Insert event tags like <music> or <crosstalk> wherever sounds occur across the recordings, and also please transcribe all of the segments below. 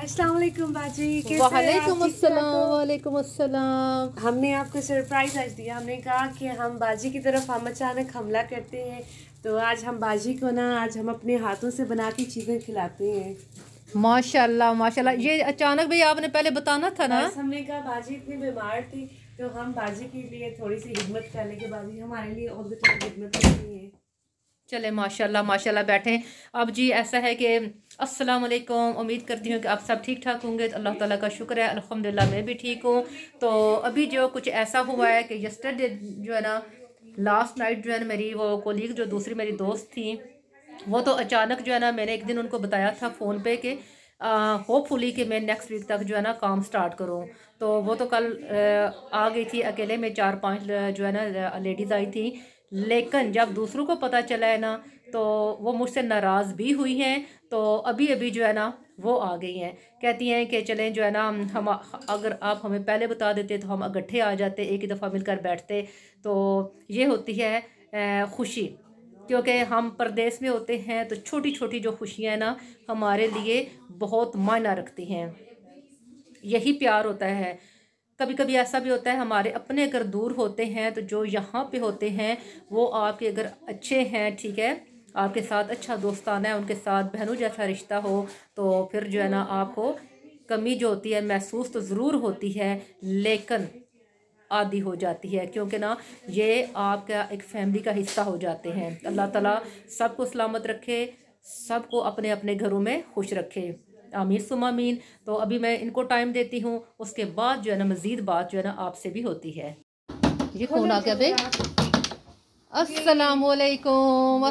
अस्सलाम वालेकुम बाजी अस्सलाम वालेकुम अस्सलाम हमने आपको सरप्राइज़ आज दिया। हमने कहा कि हम बाजी की तरफ़ हम अचानक हमला करते हैं। तो आज हम बाजी को ना आज हम अपने हाथों से बना के चीज़ें खिलाते हैं। माशाल्लाह माशाल्लाह। ये अचानक भाई आपने पहले बताना था ना? हमने कहा बाजी इतनी बीमार थी तो हम बाजी के लिए थोड़ी सी हिम्मत कर लेंगे बाजी हमारे लिए और भी थोड़ी हिम्मत करती है। चले माशाल्लाह माशाल्लाह बैठे अब जी ऐसा है कि अस्सलाम वालेकुम उम्मीद करती हूँ कि आप सब ठीक ठाक होंगे। तो अल्लाह ताला का शुक्र है अल्हम्दुलिल्लाह मैं भी ठीक हूँ। तो अभी जो कुछ ऐसा हुआ है कि यस्टरडे जो है ना लास्ट नाइट जो है ना मेरी वो कोलीग जो दूसरी मेरी दोस्त थी वो तो अचानक जो है ना मैंने एक दिन उनको बताया था फ़ोन पे कि होपफुली कि मैं नेक्स्ट वीक तक जो है ना काम स्टार्ट करूँ। तो वो तो कल आ, आ गई थी अकेले में चार पाँच जो है ना लेडीज़ आई थी। लेकिन जब दूसरों को पता चला है ना तो वो मुझसे नाराज़ भी हुई हैं तो अभी अभी जो है ना, वो आ गई हैं। कहती हैं कि चलें जो है ना, हम अगर आप हमें पहले बता देते तो हम इकट्ठे आ जाते, एक ही दफ़ा मिलकर बैठते। तो ये होती है खुशी। क्योंकि हम परदेश में होते हैं तो छोटी छोटी जो खुशियाँ ना, हमारे लिए बहुत मायना रखती हैं। यही प्यार होता है। कभी कभी ऐसा भी होता है, हमारे अपने अगर दूर होते हैं तो जो यहाँ पे होते हैं, वो आपके अगर अच्छे हैं, ठीक है आपके साथ अच्छा दोस्ताना है, उनके साथ बहनों जैसा रिश्ता हो तो फिर जो है ना आपको कमी जो होती है, महसूस तो ज़रूर होती है, लेकिन आदि हो जाती है, क्योंकि ना ये आपका एक फैमिली का हिस्सा हो जाते हैं। अल्लाह ताला सबको सलामत रखे, सबको अपने अपने घरों में खुश रखे। आमीर सुमामीन तो अभी मैं इनको टाइम देती हूँ, उसके बाद जो है ना मज़ीद बात जो है ना आपसे भी होती है। ये कौन आ गया भाई अस्सलाम वालेकुम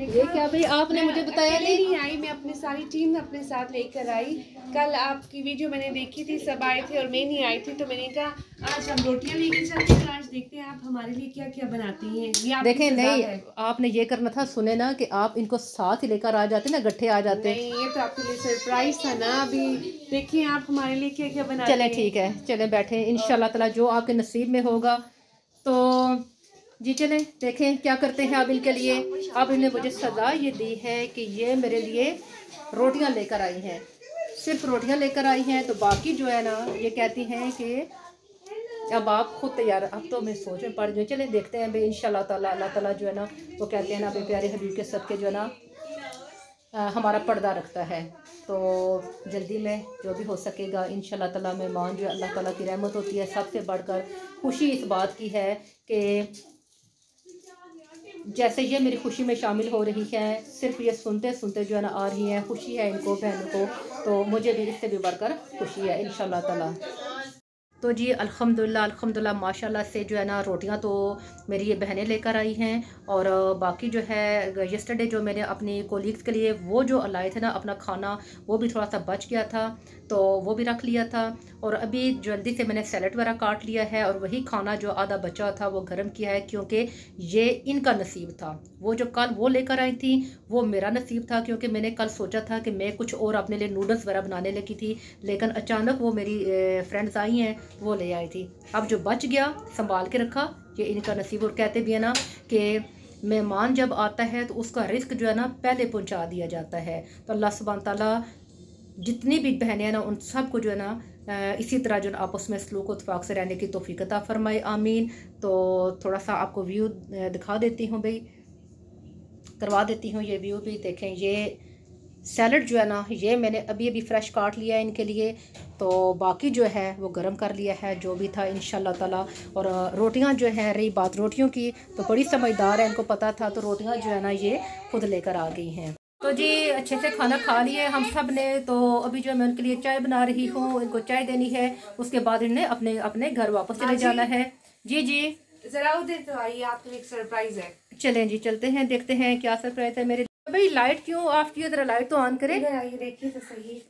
ये क्या भाई आपने मुझे बताया नहीं? नहीं आई मैं अपनी सारी टीम अपने साथ लेकर आई। कल आपकी वीडियो मैंने देखी थी सब आए थे और मैं नहीं आई थी तो मैंने कहा आज हम रोटियाँ लेकर चलते हैं आज देखते हैं आप हमारे लिए क्या क्या बनाती हैं। ये देखें नहीं है। आपने ये करना था सुने ना कि आप इनको साथ ही लेकर आ जाते ना गट्ठे आ जाते नहीं ये तो आपके लिए सरप्राइज़ था ना अभी देखिए आप हमारे लिए क्या क्या बना चले ठीक है चले बैठे। इंशाल्लाह ताला जो आपके नसीब में होगा तो जी चलें, देखें क्या करते हैं आप इनके लिए। अब इन्हें मुझे सज़ा ये दी है कि ये मेरे लिए रोटियाँ लेकर आई हैं। सिर्फ़ रोटियाँ लेकर आई हैं तो बाकी जो है ना, ये कहती हैं कि अब आप खुद तैयार, अब तो मैं सोच में पड़ जाऊँ चले, देखते हैं भाई इंशाल्लाह ताला, अल्लाह ताला जो है ना, वो कहते हैं ना, अपने प्यारे हबीब के सबके जो है ना हमारा पर्दा रखता है। तो जल्दी में जो भी हो सकेगा इन ताला मेहमान, जो अल्लाह ताला की रहमत होती है सबसे बढ़कर खुशी इस बात की है कि जैसे ये मेरी खुशी में शामिल हो रही है, सिर्फ़ ये सुनते सुनते जो है ना आ रही हैं, खुशी है इनको, बहनों को तो मुझे भी इससे भी बढ़कर खुशी है इन ताला तो जी अल्हम्दुलिल्लाह अल्हम्दुलिल्लाह माशाल्लाह से जो है ना रोटियाँ तो मेरी ये बहनें लेकर आई हैं और बाकी जो है यस्टरडे जो मैंने अपनी कोलीग्स के लिए वो जो लाए थे ना अपना खाना, वो भी थोड़ा सा बच गया था तो वो भी रख लिया था और अभी जल्दी से मैंने सैलड वगैरह काट लिया है और वही खाना जो आधा बचा था वो गर्म किया है क्योंकि ये इनका नसीब था। वो जो कल वो लेकर आई थी, वो मेरा नसीब था क्योंकि मैंने कल सोचा था कि मैं कुछ और अपने लिए नूडल्स वगैरह बनाने लगी थी, लेकिन अचानक वो मेरी फ्रेंड्स आई हैं वो ले आई थी। अब जो बच गया, संभाल के रखा, ये इनका नसीब और कहते भी है ना कि मेहमान जब आता है तो उसका रिस्क जो है ना पहले पहुँचा दिया जाता है। तो अल्लाह सुबहान ताला जितनी भी बहनें हैं ना, उन सबको जो है ना इसी तरह जो आपस में सलूक इतफाक़ से रहने की तोफ़ी अता फरमाए। आमीन। तो थोड़ा सा आपको व्यू दिखा देती हूँ भाई, करवा देती हूँ ये व्यू भी। देखें, ये सैलड जो है ना ये मैंने अभी अभी फ्रेश काट लिया है इनके लिए। तो बाकी जो है वो गरम कर लिया है जो भी था इन ताला। और रोटियाँ जो है रही बात रोटियों की तो बड़ी समझदार है इनको पता था तो रोटियाँ जो है ना ये खुद लेकर आ गई हैं। तो जी अच्छे से खाना खा लिए हम सबने। तो अभी जो है मैं उनके लिए चाय बना रही हूँ इनको चाय देनी है उसके बाद इन्हें अपने अपने घर वापस चले हाँ जाना है। जी जी। जरा उधर तो आइए आपके लिए एक सरप्राइज़ है। चलें जी चलते हैं देखते हैं क्या सरप्राइज़ है मेरे भाई लाइट क्यों? ऑफ़ की जरा लाइट तो ऑन करें। आइए देखिए तो सही।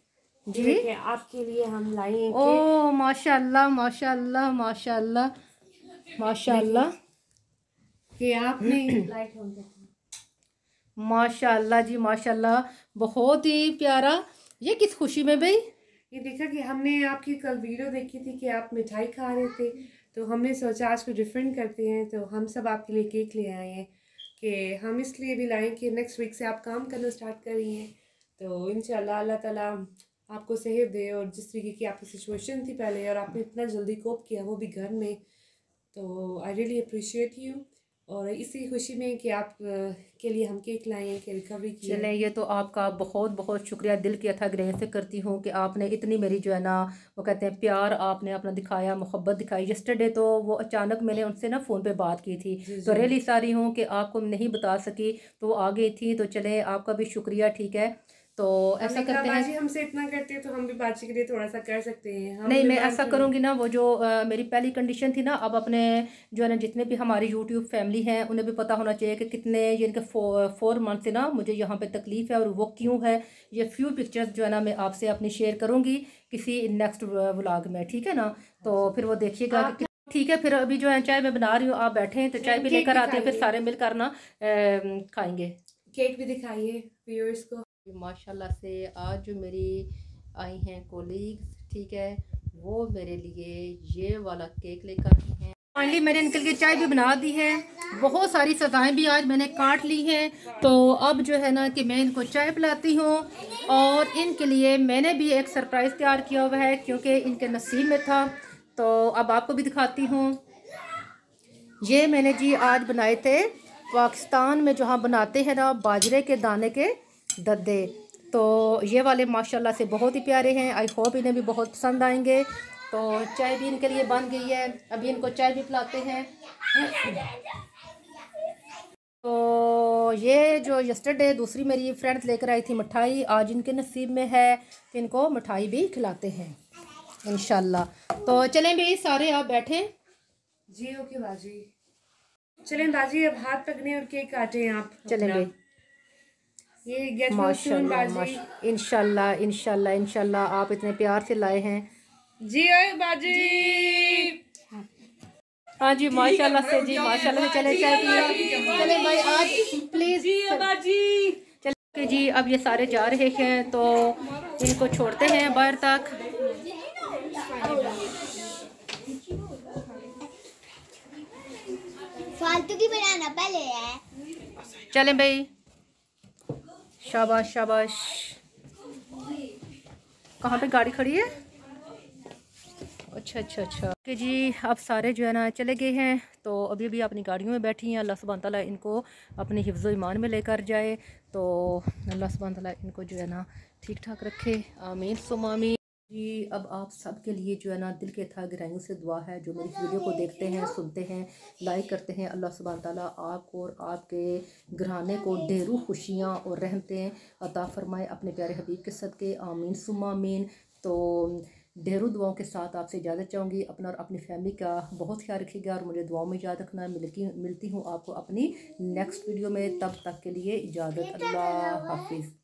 जी। आपके लिए हम लाए ओ माशाल्लाह माशाल्लाह माशाल्लाह माशाल्लाह। कि आपने <clears throat> लाइट माशाल्लाह जी माशाल्लाह। बहुत ही प्यारा। ये किस खुशी में भाई? ये देखा कि हमने आपकी कल वीडियो देखी थी कि आप मिठाई खा रहे थे तो हमने सोचा आज को डिफरेंट करते हैं तो हम सब आपके लिए केक ले आए हैं। कि हम इसलिए भी लाएँ कि नेक्स्ट वीक से आप काम करना स्टार्ट कर। रही हैं तो इन अल्लाह ताला आपको सेहत दे और जिस तरीके की आपकी सिचुएशन थी पहले और आपने इतना जल्दी कोप किया वो भी घर में तो आई रियली अप्रिशिएट यू और इसी खुशी में कि आप के लिए हम केक लाए हैं कि रिकवरी की चलें ये तो आपका बहुत बहुत शुक्रिया। दिल की अथा ग्रह से करती हूँ कि आपने इतनी मेरी जो है ना वो कहते हैं प्यार आपने अपना दिखाया मोहब्बत दिखाई। यस्टरडे तो वो अचानक मैंने उनसे ना फ़ोन पे बात की थी। जी तो रियली सारी हूँ कि आपको नहीं बता सकी तो वो आ गई थी। तो चले आपका भी शुक्रिया ठीक है। तो ऐसा करते हैं। हमसे इतना करते हैं तो हम भी बातचीत के लिए थोड़ा सा कर सकते हैं। हम नहीं मैं ऐसा करूँगी ना वो जो आ, मेरी पहली कंडीशन थी ना अब अपने जो है ना जितने भी हमारी यूट्यूब फैमिली हैं उन्हें भी पता होना चाहिए कि कितने ये इनके फो, फोर मंथ से ना मुझे यहाँ पे तकलीफ़ है और वो क्यों है। ये फ्यू पिक्चर्स जो है ना मैं आपसे अपनी शेयर करूँगी किसी नेक्स्ट व्लाग में ठीक है ना? तो फिर वो देखिएगा कि ठीक है फिर अभी जो है चाय मैं बना रही हूँ आप बैठे हैं तो चाय भी लेकर आते हैं फिर सारे मिलकर ना खाएँगे। केक भी दिखाइए व्यूअर्स को। माशाल्लाह से आज जो मेरी आई हैं कोलीग्स ठीक है, वो मेरे लिए ये वाला केक लेकर आई हैं। फाइनली मैंने इनके लिए चाय भी बना दी है। बहुत सारी सजाएँ भी आज मैंने काट ली हैं। तो अब जो है ना कि मैं इनको चाय पिलाती हूँ और इनके लिए मैंने भी एक सरप्राइज़ तैयार किया हुआ है क्योंकि इनके नसीब में था। तो अब आपको भी दिखाती हूँ। ये मैंने जी आज बनाए थे पाकिस्तान में जहाँ बनाते हैं ना बाजरे के दाने के। दद्दे तो ये वाले माशाल्लाह से बहुत ही प्यारे हैं। आई होप इन्हें भी बहुत पसंद आएँगे। तो चाय भी इनके लिए बन गई है। अभी इनको चाय भी पिलाते हैं। तो ये जो यस्टरडे दूसरी मेरी फ्रेंड्स लेकर आई थी मिठाई आज इनके नसीब में है तो इनको मिठाई भी खिलाते हैं इन तो चलें भी सारे आप बैठे। जी ओके बाजी। चलें बाजी अब हाथ पकने और केक काटें आप चलें भाई ये इनशाला इनशाला इनशाला आप इतने प्यार से लाए हैं। जी बाजी। हाँ जी माशाल्लाह से जी माशाल्लाह से चले चले चले भाई आज प्लीज़ बाजी। चले जी अब ये सारे जा रहे हैं तो इनको छोड़ते हैं बाहर तक। फालतू की बनाना पहले है। चलें भाई। शाबाश शाबाश। कहाँ पे गाड़ी खड़ी है? अच्छा अच्छा अच्छा। कि जी आप सारे जो है ना चले गए हैं तो अभी अभी अपनी गाड़ियों में बैठी हैं। अल्लाह सुबहान तला इनको अपने हिफ्ज़ ईमान में लेकर जाए। तो अल्लाह सुबहान तला इनको जो है ना ठीक ठाक रखे। आमीन, सुमामी जी, अब आप सब के लिए जो है ना दिल के था गहराइयों से दुआ है, जो मेरी वीडियो को देखते हैं, सुनते हैं लाइक करते हैं, अल्लाह सुबहान ताला आपको और आपके घराने को ढेरों खुशियाँ और रहमतें अता फरमाए अपने प्यारे हबीब के सदके, आमीन सुमा आमीन। तो ढेरों दुआओं के साथ आपसे इजाज़त चाहूँगी, अपना और अपनी फैमिली का बहुत ख्याल रखिएगा और मुझे दुआओं में याद रखना। मिलती मिलती हूँ आपको अपनी नेक्स्ट वीडियो में, तब तक के लिए इजाज़त, अल्लाह हाफिज़।